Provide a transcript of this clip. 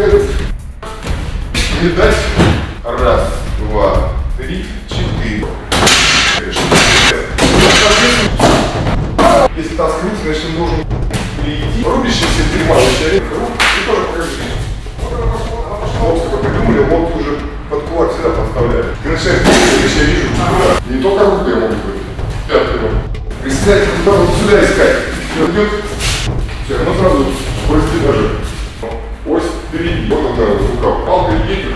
Медать. Раз, два, три, четыре. Если таз крутится, значит он должен перейти. Рубящийся перемалывающий рук и тоже покажи. Вот только придумали, вот уже под кулак всегда подставляют. Ты начинаешь двигаться, я вижу, да. Не только руки могут быть. Пятый Приседать, вот сюда искать. Все, идет. Все, оно сразу скорости даже. Впереди, вот это рука. Палка едет,